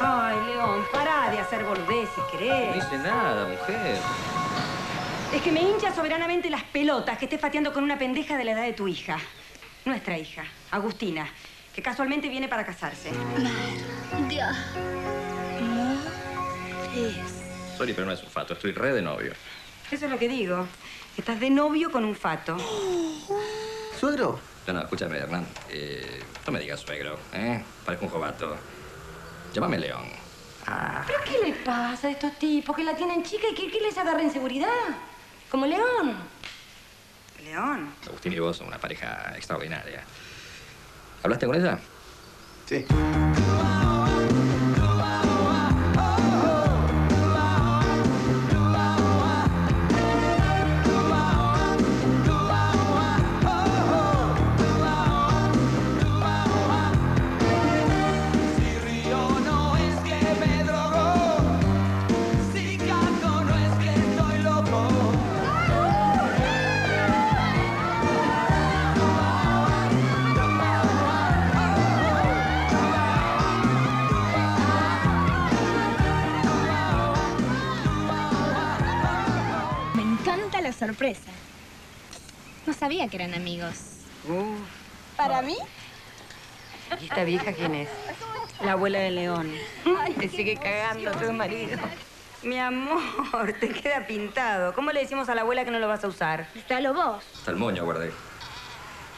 Ay, León, pará de hacer boludeces, No ¿querés? hice nada, mujer. Es que me hincha soberanamente las pelotas que estés pateando con una pendeja de la edad de tu hija. Nuestra hija, Agustina, que casualmente viene para casarse. Dios. Sorry, pero no es un fato. Estoy re de novio. Eso es lo que digo. Estás de novio con un fato. ¿Suegro? No, no, escúchame, Hernán. Eh, no me digas suegro, ¿eh? Parezco un jovato. Llámame León. ¿Pero qué le pasa a estos tipos que la tienen chica y que, que les agarra inseguridad? Como León. León. Agustín y vos son una pareja extraordinaria. ¿Hablaste con ella? Sí. Sorpresa. No sabía que eran amigos. ¿Para mí? ¿Y esta vieja quién es? La abuela de León. Te sigue cagando tu marido. Mi amor, te queda pintado. ¿Cómo le decimos a la abuela que no lo vas a usar? Dalo vos. Hasta el moño guardé.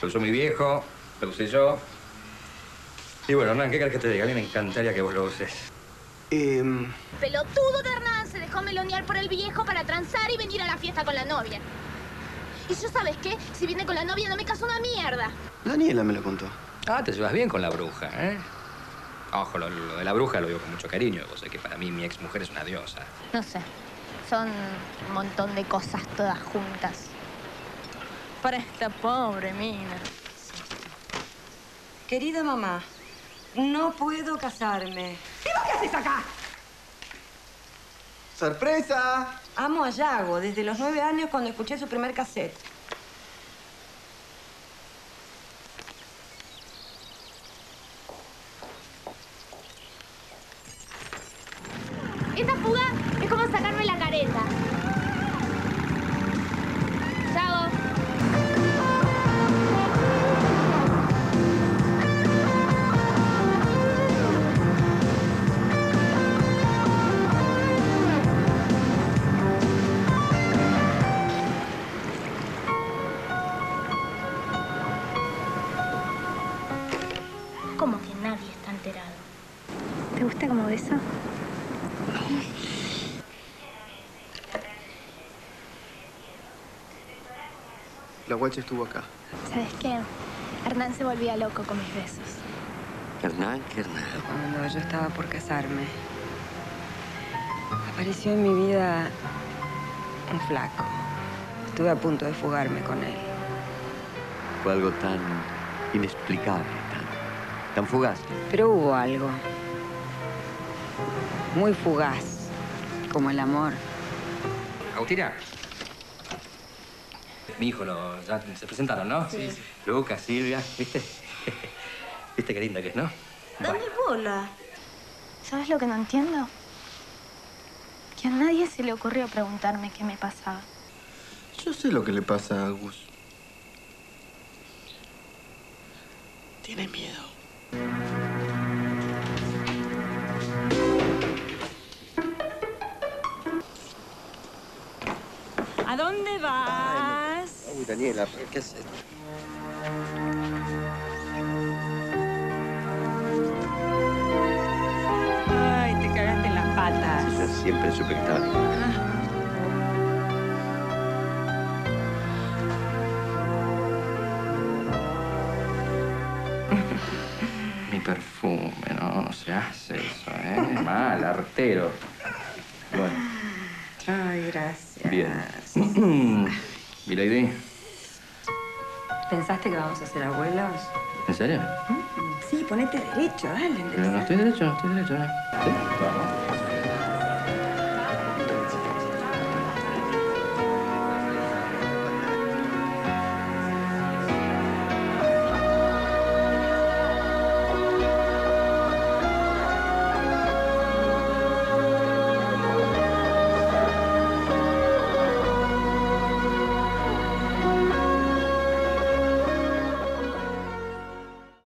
Lo usó mi viejo, lo usé yo. Y bueno, Hernán, ¿qué querés que te diga? A mí me encantaría que vos lo uses. Em, Pelotudo de Hernán se dejó melonear por el viejo para transar y venir a la fiesta con la novia. Y yo, ¿sabes qué? Si viene con la novia no me caso una mierda. Daniela me lo contó. Ah, te llevas bien con la bruja, ¿eh? Ojo, lo, lo de la bruja lo digo con mucho cariño. Vos sabés que para mí mi ex mujer es una diosa. No sé. Son un montón de cosas todas juntas. Para esta pobre mina. Querida mamá, no puedo casarme. ¿Y vos qué haces acá? ¡Sorpresa! Amo a Yago desde los nueve años cuando escuché su primer cassette. Como que nadie está enterado. ¿Te gusta como beso? La guacha estuvo acá. ¿Sabes qué? Hernán se volvía loco con mis besos. Hernán, ¿qué Hernán? Cuando yo estaba por casarme, apareció en mi vida un flaco. Estuve a punto de fugarme con él. Fue algo tan inexplicable, tan, tan fugaz. Pero hubo algo muy fugaz, como el amor. Agustina. Mi hijo lo, ya se presentaron, ¿no? Sí. Lucas, Silvia, ¿viste? ¿Viste qué linda que es, no? Dame bola. ¿Sabes lo que no entiendo? Que a nadie se le ocurrió preguntarme qué me pasaba. Yo sé lo que le pasa a Agus. Tiene miedo. ¿A dónde vas? Uy, Daniela, ¿pero ¿qué haces? Ay, te cagaste en las patas. Yo siempre supe que estaba... Mi perfume, no, no se hace eso, ¿eh? Mal, artero. Gracias. bien. Milady, ¿Pensaste que vamos a ser abuelos? ¿en serio? Sí, ponete derecho, dale. Pero no estoy derecho, no estoy derecho. ¿Sí? Vamos.